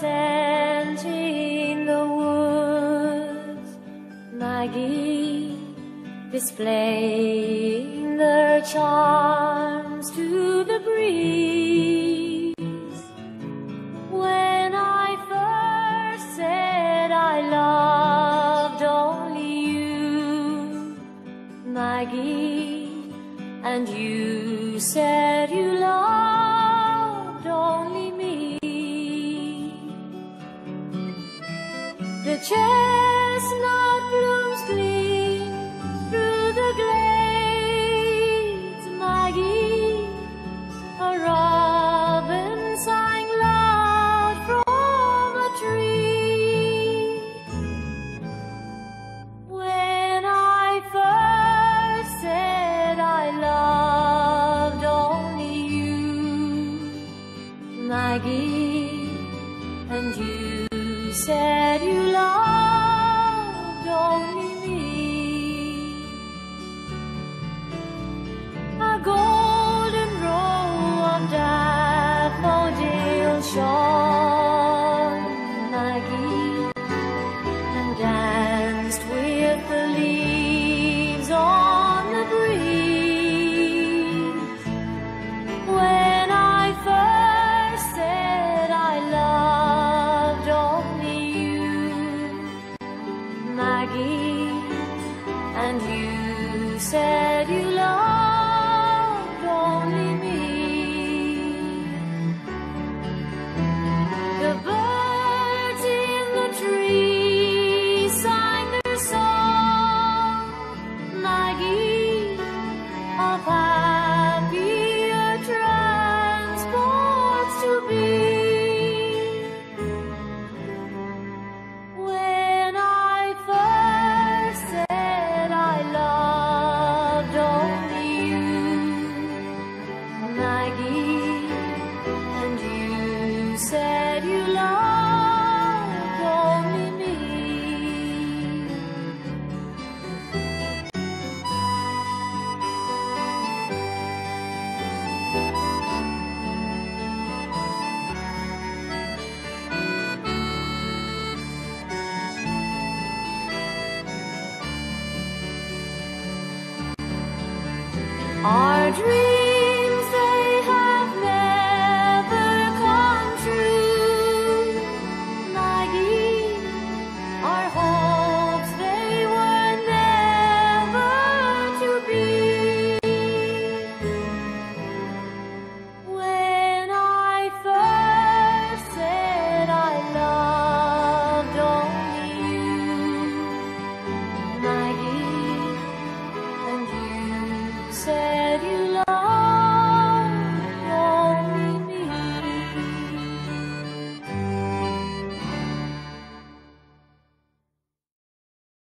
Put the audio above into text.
sent in the woods, Maggie, displaying their charms to the breeze. When I first said I loved only you, Maggie, and you said you loved The chestnut blooms gleam through the glades, Maggie. A robin sang loud from a tree. When I first said I loved only you, Maggie, and you said you and you said you loved Dreams